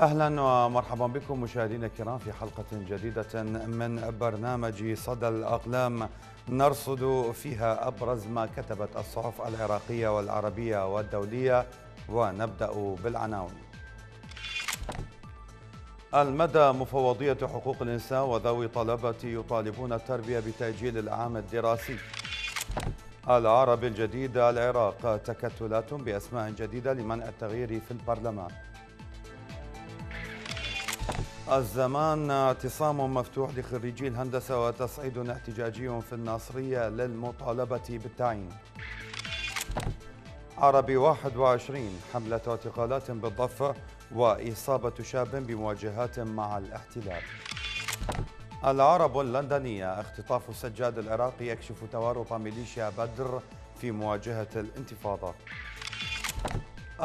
أهلا ومرحبا بكم مشاهدينا الكرام في حلقة جديدة من برنامج صدى الأقلام نرصد فيها أبرز ما كتبت الصحف العراقية والعربية والدولية ونبدأ بالعناوين. المدى مفوضية حقوق الإنسان وذوي طلبة يطالبون التربية بتأجيل العام الدراسي. العرب الجديد العراق تكتلات بأسماء جديدة لمنع التغيير في البرلمان. الزمان اعتصام مفتوح لخريجي الهندسة وتصعيد احتجاجي في الناصرية للمطالبة بالتعيين. عربي 21 حملة اعتقالات بالضفة وإصابة شاب بمواجهات مع الاحتلال. العرب اللندنية اختطاف السجاد العراقي يكشف تورط ميليشيا بدر في مواجهة الانتفاضة.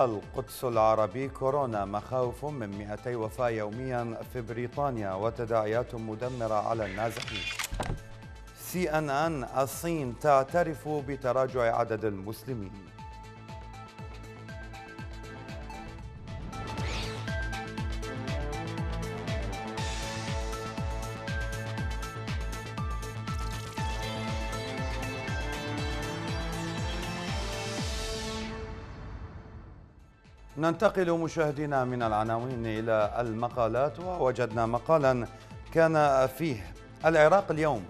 القدس العربي كورونا مخاوف من 200 وفاة يوميا في بريطانيا وتداعيات مدمرة على النازحين. سي إن إن الصين تعترف بتراجع عدد المسلمين. ننتقل مشاهدينا من العناوين إلى المقالات ووجدنا مقالا كان فيه العراق اليوم.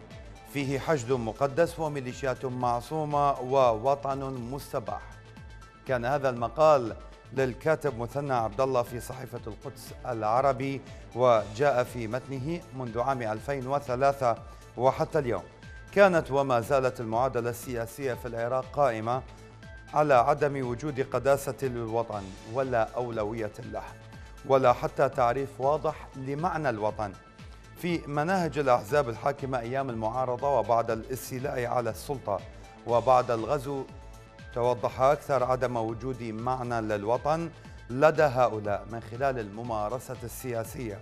فيه حشد مقدس وميليشيات معصومة ووطن مستباح. كان هذا المقال للكاتب مثنى عبد الله في صحيفة القدس العربي وجاء في متنه منذ عام 2003 وحتى اليوم. كانت وما زالت المعادلة السياسية في العراق قائمة على عدم وجود قداسة للوطن ولا أولوية له ولا حتى تعريف واضح لمعنى الوطن. في مناهج الأحزاب الحاكمة أيام المعارضة وبعد الاستيلاء على السلطة وبعد الغزو توضح أكثر عدم وجود معنى للوطن لدى هؤلاء من خلال الممارسة السياسية.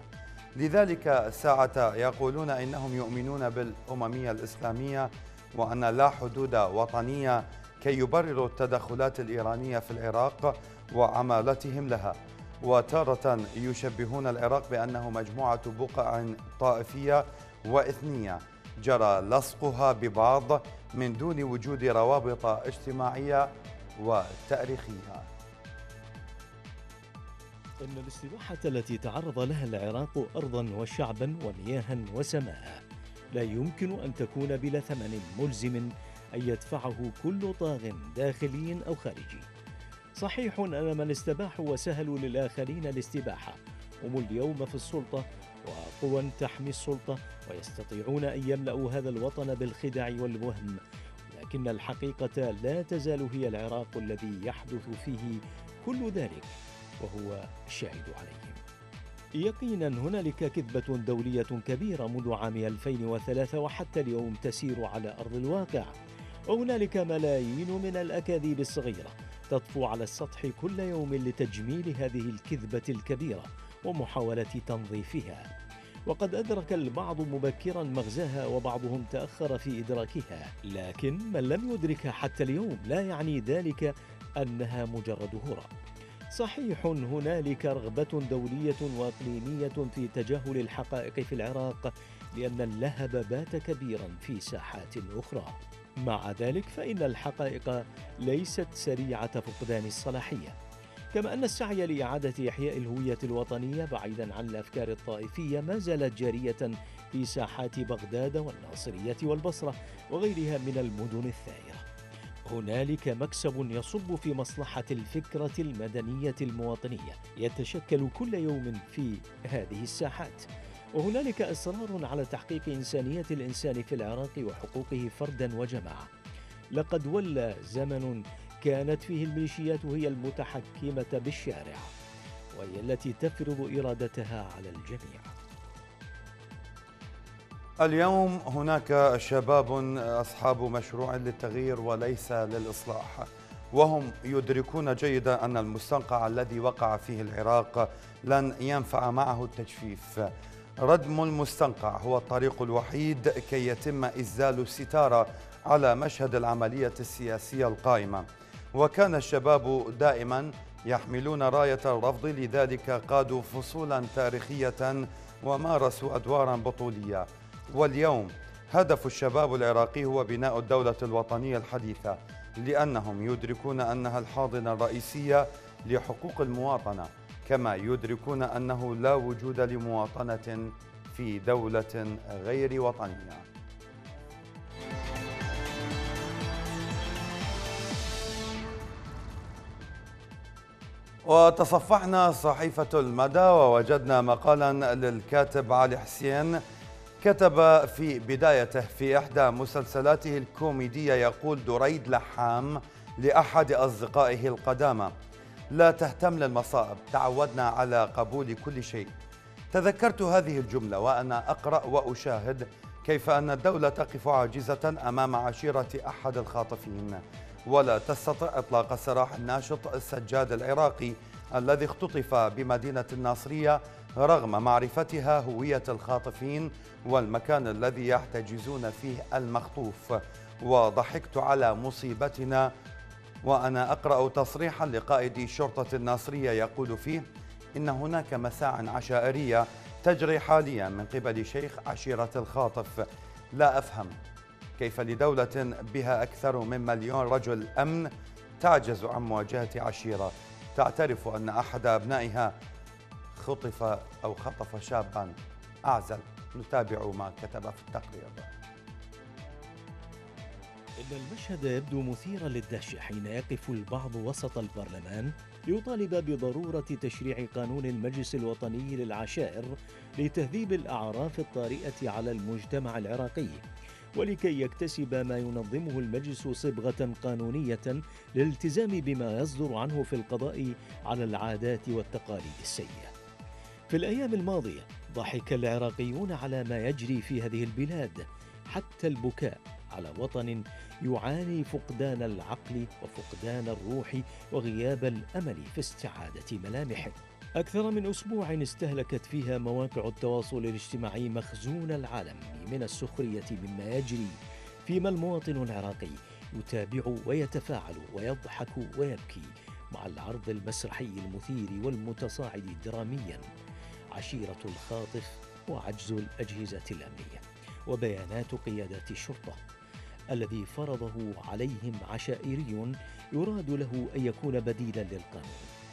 لذلك ساعة يقولون إنهم يؤمنون بالأممية الإسلامية وأن لا حدود وطنية كي يبرروا التدخلات الإيرانية في العراق وعمالتهم لها. وتارة يشبهون العراق بأنه مجموعة بقع طائفية وإثنية. جرى لصقها ببعض من دون وجود روابط اجتماعية وتاريخية. إن الاستباحة التي تعرض لها العراق أرضا وشعبا ومياها وسماء لا يمكن أن تكون بلا ثمن ملزم أن يدفعه كل طاغ داخلي أو خارجي. صحيح أن من استباحوا وسهلوا للآخرين الاستباحة. هم اليوم في السلطة وقوى تحمي السلطة ويستطيعون أن يملأوا هذا الوطن بالخدع والوهم. لكن الحقيقة لا تزال هي العراق الذي يحدث فيه كل ذلك وهو الشاهد عليهم. يقينا هنالك كذبة دولية كبيرة منذ عام 2003 وحتى اليوم تسير على أرض الواقع. وهنالك ملايين من الأكاذيب الصغيرة تطفو على السطح كل يوم لتجميل هذه الكذبة الكبيرة ومحاولة تنظيفها. وقد أدرك البعض مبكرا مغزاها وبعضهم تأخر في إدراكها لكن من لم يدركها حتى اليوم لا يعني ذلك أنها مجرد هراء صحيح هنالك رغبة دولية وإقليمية في تجاهل الحقائق في العراق لأن اللهب بات كبيرا في ساحات أخرى. مع ذلك فإن الحقائق ليست سريعة فقدان الصلاحية. كما أن السعي لإعادة إحياء الهوية الوطنية بعيدا عن الأفكار الطائفية ما زالت جارية في ساحات بغداد والناصرية والبصرة وغيرها من المدن الثائرة. هنالك مكسب يصب في مصلحة الفكرة المدنية المواطنية يتشكل كل يوم في هذه الساحات. وهنالك إصرار على تحقيق إنسانية الإنسان في العراق وحقوقه فردا وجماعة. لقد ولى زمن كانت فيه الميليشيات هي المتحكمة بالشارع وهي التي تفرض إرادتها على الجميع. اليوم هناك شباب أصحاب مشروع للتغيير وليس للإصلاح وهم يدركون جيدا أن المستنقع الذي وقع فيه العراق لن ينفع معه التجفيف. ردم المستنقع هو الطريق الوحيد كي يتم إزال الستارة على مشهد العملية السياسية القائمة. وكان الشباب دائما يحملون راية الرفض لذلك قادوا فصولا تاريخية ومارسوا أدوارا بطولية. واليوم هدف الشباب العراقي هو بناء الدولة الوطنية الحديثة لأنهم يدركون أنها الحاضنة الرئيسية لحقوق المواطنة. كما يدركون أنه لا وجود لمواطنة في دولة غير وطنية. وتصفحنا صحيفة المدى ووجدنا مقالا للكاتب علي حسين كتب في بدايته في إحدى مسلسلاته الكوميدية يقول دريد لحام لأحد أصدقائه القدامى. لا تهتم للمصائب. تعودنا على قبول كل شيء. تذكرت هذه الجملة وأنا أقرأ وأشاهد كيف أن الدولة تقف عاجزة أمام عشيرة أحد الخاطفين. ولا تستطيع إطلاق سراح الناشط السجاد العراقي الذي اختطف بمدينة الناصرية رغم معرفتها هوية الخاطفين والمكان الذي يحتجزون فيه المخطوف. وضحكت على مصيبتنا وأنا أقرأ تصريحا لقائد شرطة الناصرية يقول فيه إن هناك مساع عشائرية تجري حاليا من قبل شيخ عشيرة الخاطف. لا أفهم كيف لدولة بها أكثر من مليون رجل أمن تعجز عن مواجهة عشيرة. تعترف أن أحد أبنائها خطف أو خطف شابا. أعزل نتابع ما كتب في التقرير. إن المشهد يبدو مثيرا للدهشة حين يقف البعض وسط البرلمان ليطالب بضرورة تشريع قانون المجلس الوطني للعشائر لتهذيب الأعراف الطارئة على المجتمع العراقي ولكي يكتسب ما ينظمه المجلس صبغة قانونية للالتزام بما يصدر عنه في القضاء على العادات والتقاليد السيئة. في الأيام الماضية ضحك العراقيون على ما يجري في هذه البلاد حتى البكاء على وطن يعاني فقدان العقل وفقدان الروح وغياب الأمل في استعادة ملامحه أكثر من أسبوع استهلكت فيها مواقع التواصل الاجتماعي مخزون العالم من السخرية مما يجري. فيما المواطن العراقي يتابع ويتفاعل ويضحك ويبكي مع العرض المسرحي المثير والمتصاعد دراميا. عشيرة الخاطف وعجز الأجهزة الأمنية. وبيانات قيادات الشرطة. الذي فرضه عليهم عشائري يراد له أن يكون بديلا للقانون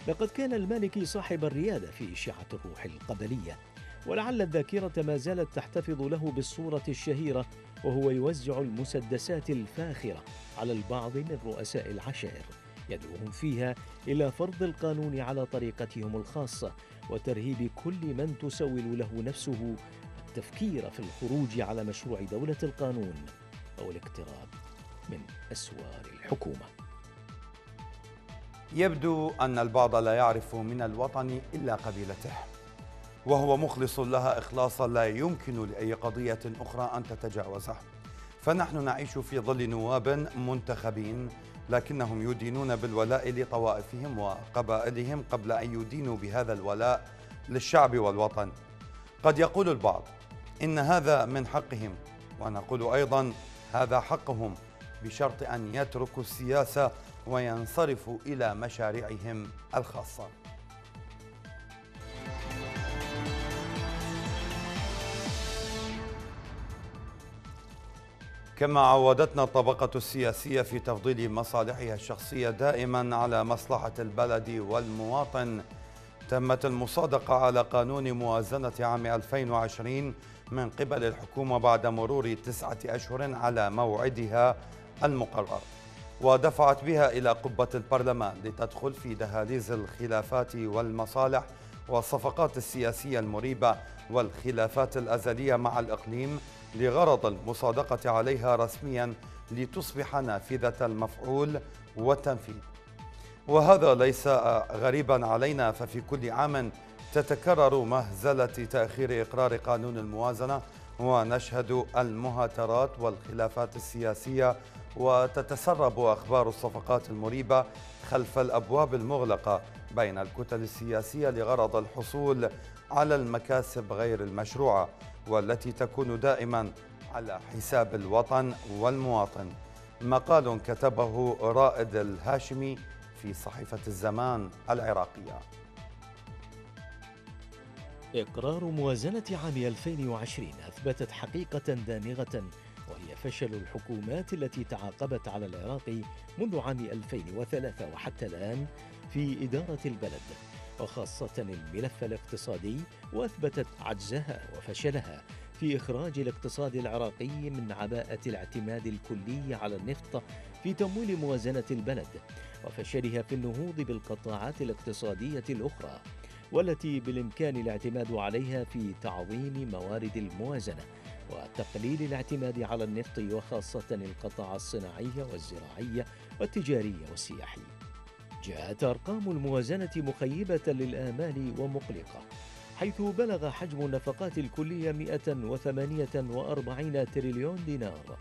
لقد كان المالكي صاحب الريادة في إشاعة الروح القبلية ولعل الذاكرة ما زالت تحتفظ له بالصورة الشهيرة وهو يوزع المسدسات الفاخرة على البعض من رؤساء العشائر يدعوهم فيها إلى فرض القانون على طريقتهم الخاصة وترهيب كل من تسول له نفسه التفكير في الخروج على مشروع دولة القانون. أو الاقتراب من أسوار الحكومة. يبدو أن البعض لا يعرف من الوطن إلا قبيلته وهو مخلص لها إخلاصا لا يمكن لأي قضية أخرى أن تتجاوزه. فنحن نعيش في ظل نواب منتخبين لكنهم يدينون بالولاء لطوائفهم وقبائلهم قبل أن يدينوا بهذا الولاء للشعب والوطن. قد يقول البعض إن هذا من حقهم ونقول أيضا هذا حقهم بشرط أن يتركوا السياسة وينصرفوا إلى مشاريعهم الخاصة. كما عودتنا الطبقة السياسية في تفضيل مصالحها الشخصية دائما على مصلحة البلد والمواطن تمت المصادقة على قانون موازنة عام 2020 من قبل الحكومة بعد مرور تسعة أشهر على موعدها المقرر. ودفعت بها إلى قبة البرلمان لتدخل في دهاليز الخلافات والمصالح والصفقات السياسية المريبة والخلافات الأزلية مع الإقليم لغرض المصادقة عليها رسميا لتصبح نافذة المفعول والتنفيذ. وهذا ليس غريبا علينا ففي كل عام تتكرر مهزلة تأخير إقرار قانون الموازنة ونشهد المهاترات والخلافات السياسية وتتسرب أخبار الصفقات المريبة خلف الأبواب المغلقة بين الكتل السياسية لغرض الحصول على المكاسب غير المشروعة والتي تكون دائما على حساب الوطن والمواطن. مقال كتبه رائد الهاشمي في صحيفة الزمان العراقية. إقرار موازنة عام 2020 أثبتت حقيقة دامغة وهي فشل الحكومات التي تعاقبت على العراق منذ عام 2003 وحتى الآن في إدارة البلد. وخاصة الملف الاقتصادي وأثبتت عجزها وفشلها في إخراج الاقتصاد العراقي من عباءة الاعتماد الكلي على النفط في تمويل موازنة البلد وفشلها في النهوض بالقطاعات الاقتصادية الأخرى. والتي بالإمكان الاعتماد عليها في تعظيم موارد الموازنة وتقليل الاعتماد على النفط وخاصة القطاع الصناعي والزراعي والتجاري والسياحي. جاءت أرقام الموازنة مخيبة للآمال ومقلقة حيث بلغ حجم النفقات الكلية 148 تريليون دينار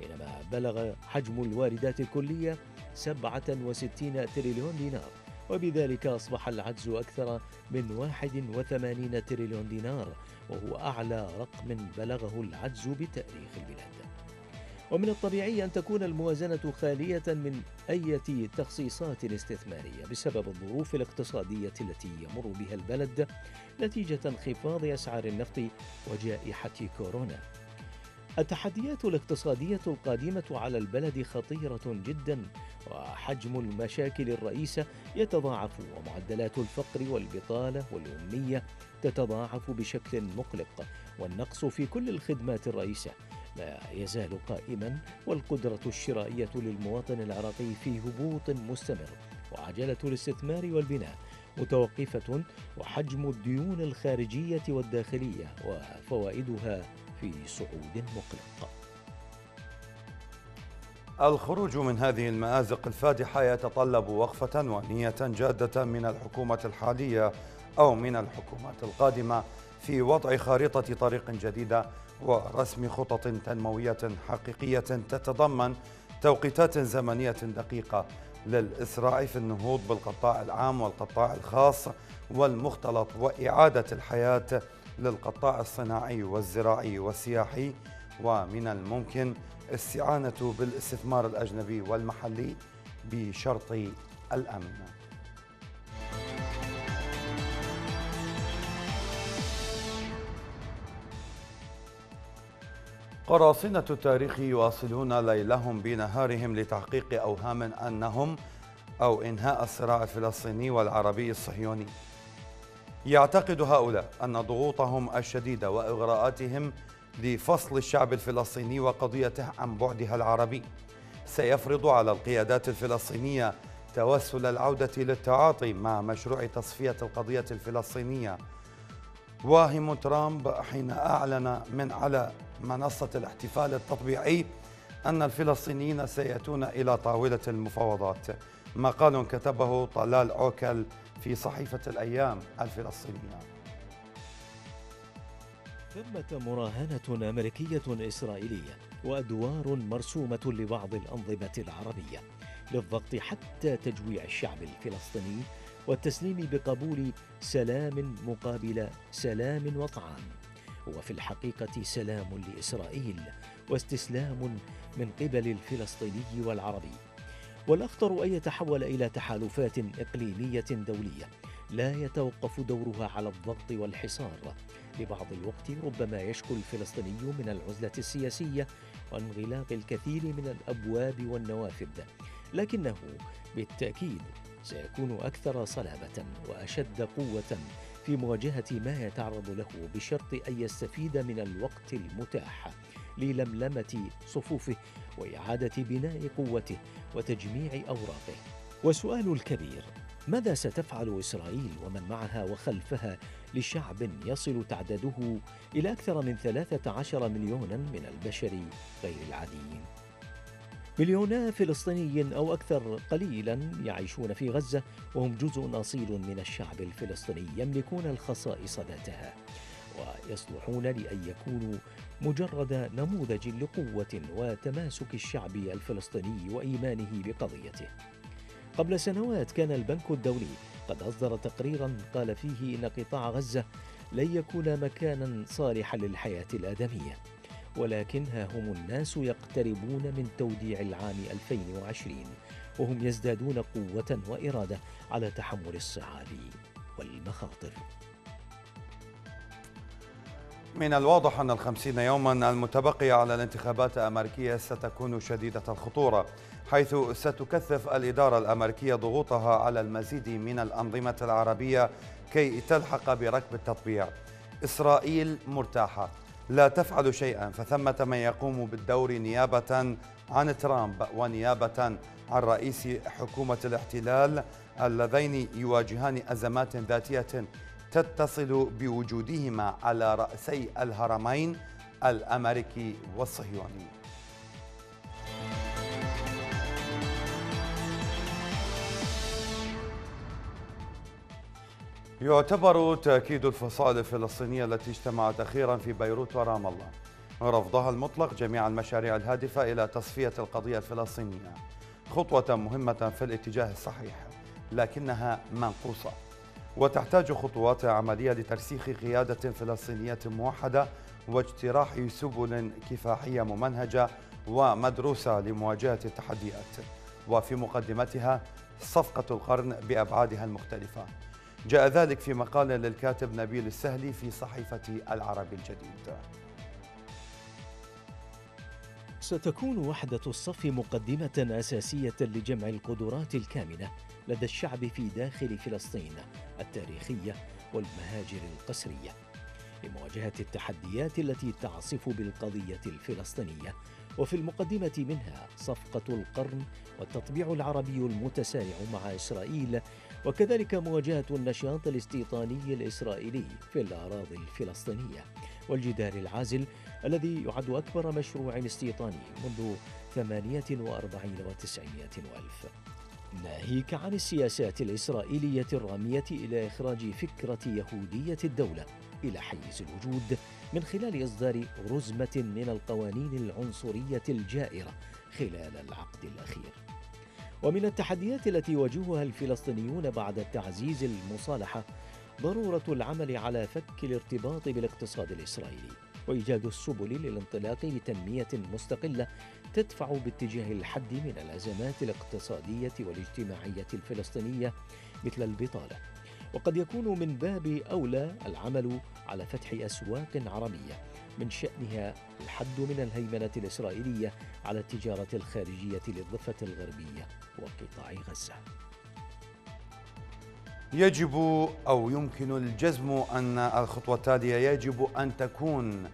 بينما بلغ حجم الواردات الكلية 67 تريليون دينار وبذلك أصبح العجز أكثر من 81 تريليون دينار وهو أعلى رقم بلغه العجز بتاريخ البلاد. ومن الطبيعي أن تكون الموازنة خالية من أي تخصيصات استثمارية بسبب الظروف الاقتصادية التي يمر بها البلد نتيجة انخفاض أسعار النفط وجائحة كورونا. التحديات الاقتصادية القادمة على البلد خطيرة جدا وحجم المشاكل الرئيسة يتضاعف ومعدلات الفقر والبطالة والأمية تتضاعف بشكل مقلق والنقص في كل الخدمات الرئيسة. لا يزال قائما والقدرة الشرائية للمواطن العراقي في هبوط مستمر وعجلة الاستثمار والبناء متوقفة وحجم الديون الخارجية والداخلية وفوائدها في صعود مقلق. الخروج من هذه المآزق الفادحة يتطلب وقفة ونية جادة من الحكومة الحالية أو من الحكومات القادمة في وضع خارطة طريق جديدة ورسم خطط تنموية حقيقية تتضمن توقيتات زمنية دقيقة للإسراع في النهوض بالقطاع العام والقطاع الخاص والمختلط وإعادة الحياة للقطاع الصناعي والزراعي والسياحي. ومن الممكن استعانة بالاستثمار الأجنبي والمحلي بشرط الأمن. قراصنة التاريخ يواصلون ليلهم بنهارهم لتحقيق أوهام أنهم أو إنهاء الصراع الفلسطيني والعربي الصهيوني. يعتقد هؤلاء أن ضغوطهم الشديدة وإغراءاتهم لفصل الشعب الفلسطيني وقضيته عن بعدها العربي. سيفرض على القيادات الفلسطينية توسل العودة للتعاطي مع مشروع تصفية القضية الفلسطينية. واهم ترامب حين أعلن من على منصة الاحتفال التطبيعي أن الفلسطينيين سيأتون إلى طاولة المفاوضات. مقال كتبه طلال عوكل في صحيفة الأيام الفلسطينية. ثمة مراهنة أمريكية إسرائيلية وأدوار مرسومة لبعض الأنظمة العربية للضغط حتى تجويع الشعب الفلسطيني والتسليم بقبول سلام مقابل سلام وطعام. هو في الحقيقة سلام لإسرائيل واستسلام من قبل الفلسطيني والعربي. والأخطر أن يتحول إلى تحالفات إقليمية دولية لا يتوقف دورها على الضغط والحصار. لبعض الوقت ربما يشكو الفلسطيني من العزلة السياسية وانغلاق الكثير من الأبواب والنوافذ. لكنه بالتأكيد سيكون أكثر صلابة وأشد قوة في مواجهة ما يتعرض له بشرط أن يستفيد من الوقت المتاح للملمة صفوفه وإعادة بناء قوته وتجميع أوراقه. وسؤال الكبير ماذا ستفعل إسرائيل ومن معها وخلفها لشعب يصل تعداده إلى أكثر من 13 مليونا من البشر غير العاديين؟ مليونا فلسطيني أو أكثر قليلا يعيشون في غزة وهم جزء أصيل من الشعب الفلسطيني يملكون الخصائص ذاتها ويصلحون لأن يكونوا مجرد نموذج لقوة وتماسك الشعب الفلسطيني وإيمانه بقضيته. قبل سنوات كان البنك الدولي قد أصدر تقريرا قال فيه إن قطاع غزة لن يكون مكانا صالحا للحياة الآدمية. ولكن ها هم الناس يقتربون من توديع العام 2020 وهم يزدادون قوة وإرادة على تحمل الصعاب والمخاطر. من الواضح أن الخمسين يوما المتبقية على الانتخابات الأمريكية ستكون شديدة الخطورة. حيث ستكثف الإدارة الأمريكية ضغوطها على المزيد من الأنظمة العربية كي تلحق بركب التطبيع. إسرائيل مرتاحة. لا تفعل شيئا فثمة من يقوم بالدور نيابة عن ترامب ونيابة عن رئيس حكومة الاحتلال اللذين يواجهان أزمات ذاتية تتصل بوجودهما على رأسي الهرمين الأمريكي والصهيوني. يعتبر تأكيد الفصائل الفلسطينية التي اجتمعت أخيرا في بيروت ورام الله رفضها المطلق جميع المشاريع الهادفة إلى تصفية القضية الفلسطينية. خطوة مهمة في الاتجاه الصحيح لكنها منقوصة. وتحتاج خطوات عملية لترسيخ قيادة فلسطينية موحدة واجتراح سبل كفاحية ممنهجة ومدروسة لمواجهة التحديات. وفي مقدمتها صفقة القرن بأبعادها المختلفة. جاء ذلك في مقال للكاتب نبيل السهلي في صحيفة العربي الجديد. ستكون وحدة الصف مقدمة أساسية لجمع القدرات الكامنة لدى الشعب في داخل فلسطين التاريخية والمهاجر القسرية لمواجهة التحديات التي تعصف بالقضية الفلسطينية. وفي المقدمة منها صفقة القرن والتطبيع العربي المتسارع مع إسرائيل وكذلك مواجهة النشاط الاستيطاني الإسرائيلي في الأراضي الفلسطينية والجدار العازل الذي يعد أكبر مشروع استيطاني منذ 48 وتسعمائة ألف ناهيك عن السياسات الإسرائيلية الرامية إلى إخراج فكرة يهودية الدولة إلى حيز الوجود من خلال إصدار رزمة من القوانين العنصرية الجائرة خلال العقد الأخير. ومن التحديات التي يواجهها الفلسطينيون بعد تعزيز المصالحة ضرورة العمل على فك الارتباط بالاقتصاد الإسرائيلي وإيجاد السبل للانطلاق لتنمية مستقلة تدفع باتجاه الحد من الأزمات الاقتصادية والاجتماعية الفلسطينية مثل البطالة. وقد يكون من باب أولى العمل على فتح أسواق عربية من شأنها الحد من الهيمنة الإسرائيلية على التجارة الخارجية للضفة الغربية. وقطاع غزة. يجب أو يمكن الجزم أن الخطوة التالية يجب أن تكون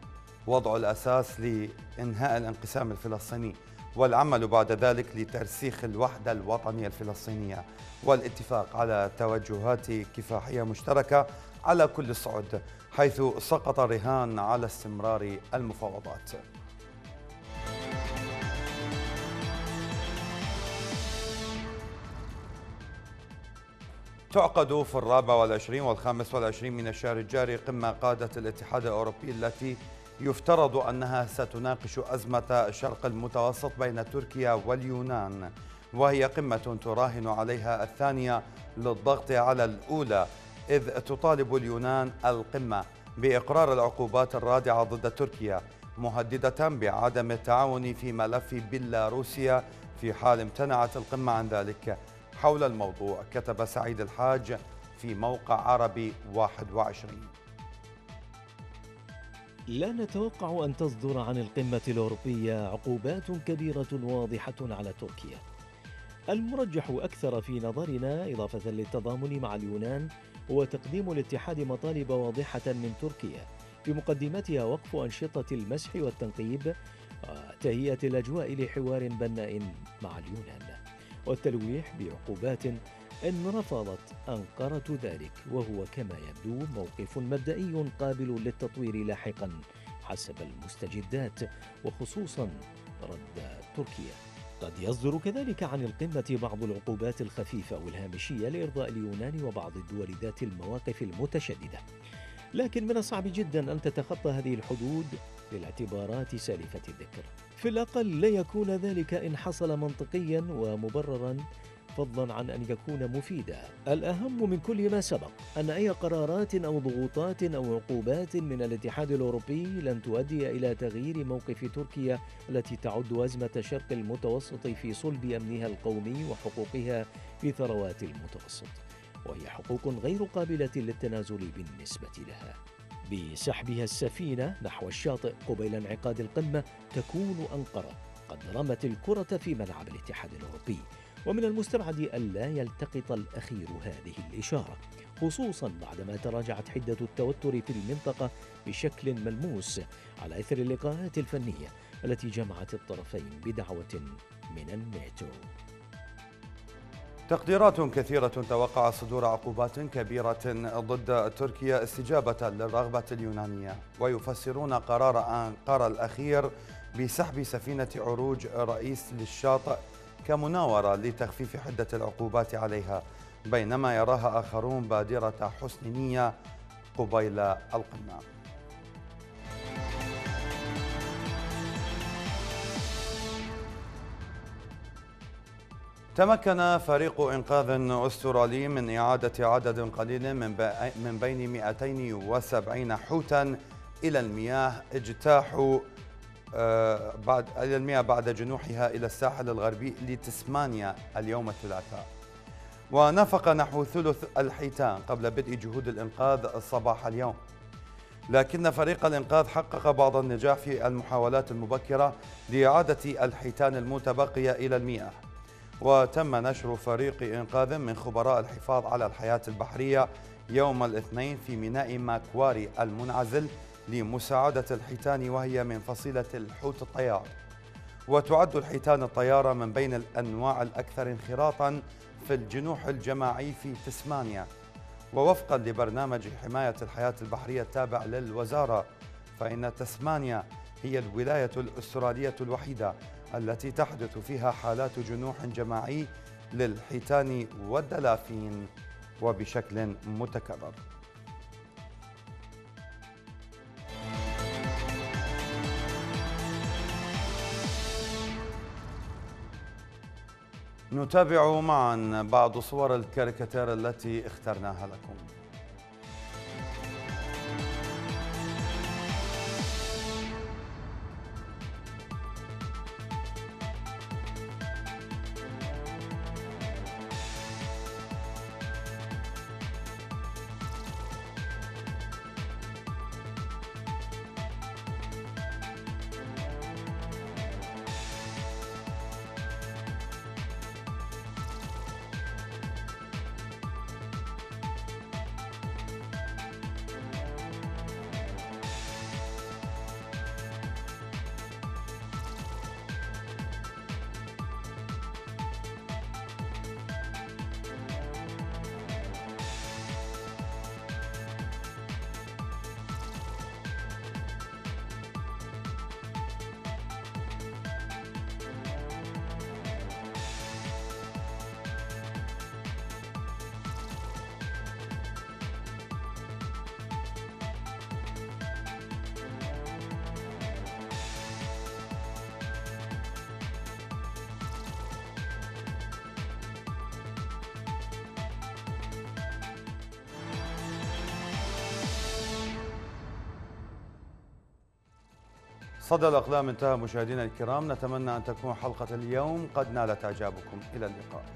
وضع الأساس لإنهاء الانقسام الفلسطيني والعمل بعد ذلك لترسيخ الوحدة الوطنية الفلسطينية والاتفاق على توجهات كفاحية مشتركة على كل الصعد حيث سقط الرهان على استمرار المفاوضات. تعقد في الرابع والعشرين والخامس والعشرين من الشهر الجاري قمة قادة الاتحاد الأوروبي التي يفترض أنها ستناقش أزمة الشرق المتوسط بين تركيا واليونان وهي قمة تراهن عليها الثانية للضغط على الأولى إذ تطالب اليونان القمة بإقرار العقوبات الرادعة ضد تركيا مهددة بعدم التعاون في ملف بيلاروسيا في حال امتنعت القمة عن ذلك. حول الموضوع كتب سعيد الحاج في موقع عربي 21 لا نتوقع أن تصدر عن القمة الأوروبية عقوبات كبيرة واضحة على تركيا. المرجح أكثر في نظرنا إضافة للتضامن مع اليونان هو تقديم الاتحاد مطالب واضحة من تركيا. في مقدمتها وقف أنشطة المسح والتنقيب وتهيئة الأجواء لحوار بناء مع اليونان. والتلويح بعقوبات إن رفضت أنقرة ذلك وهو كما يبدو موقف مبدئي قابل للتطوير لاحقا حسب المستجدات وخصوصا رد تركيا. قد يصدر كذلك عن القمة بعض العقوبات الخفيفة والهامشية لإرضاء اليونان وبعض الدول ذات المواقف المتشددة. لكن من الصعب جدا أن تتخطى هذه الحدود للاعتبارات سالفة الذكر. في الأقل لا يكون ذلك إن حصل منطقيا ومبررا فضلا عن أن يكون مفيدا. الأهم من كل ما سبق أن أي قرارات أو ضغوطات أو عقوبات من الاتحاد الأوروبي لن تؤدي إلى تغيير موقف تركيا التي تعد أزمة شرق المتوسط في صلب أمنها القومي وحقوقها في ثروات المتوسط. وهي حقوق غير قابلة للتنازل بالنسبة لها. بسحبها السفينة نحو الشاطئ قبيل انعقاد القمة تكون أنقرة قد رمت الكرة في ملعب الاتحاد الأوروبي. ومن المستبعد ألا يلتقط الأخير هذه الإشارة خصوصا بعدما تراجعت حدة التوتر في المنطقة بشكل ملموس على إثر اللقاءات الفنية التي جمعت الطرفين بدعوة من الناتو. تقديرات كثيرة توقع صدور عقوبات كبيرة ضد تركيا استجابة للرغبة اليونانية. ويفسرون قرار أنقرة الأخير بسحب سفينة عروج رئيس للشاطئ كمناورة لتخفيف حدة العقوبات عليها بينما يراها آخرون بادرة حسن نية قبيل القمة. تمكن فريق إنقاذ أسترالي من إعادة عدد قليل من بين 270 حوتا إلى المياه اجتاحوا آه، بعد إلى المياه بعد جنوحها إلى الساحل الغربي لتسمانيا اليوم الثلاثاء. ونفق نحو ثلث الحيتان قبل بدء جهود الإنقاذ صباح اليوم. لكن فريق الإنقاذ حقق بعض النجاح في المحاولات المبكرة لإعادة الحيتان المتبقية إلى المياه. وتم نشر فريق إنقاذ من خبراء الحفاظ على الحياة البحرية يوم الاثنين في ميناء ماكواري المنعزل لمساعدة الحيتان وهي من فصيلة الحوت الطيار. وتعد الحيتان الطيارة من بين الأنواع الأكثر انخراطا في الجنوح الجماعي في تسمانيا. ووفقا لبرنامج حماية الحياة البحرية التابع للوزارة فإن تسمانيا هي الولاية الأسترالية الوحيدة التي تحدث فيها حالات جنوح جماعي للحيتان والدلافين وبشكل متكرر. نتابع معا بعض صور الكاريكاتير التي اخترناها لكم. صدى الأقلام انتهى مشاهدينا الكرام. نتمنى أن تكون حلقة اليوم قد نالت إعجابكم. إلى اللقاء.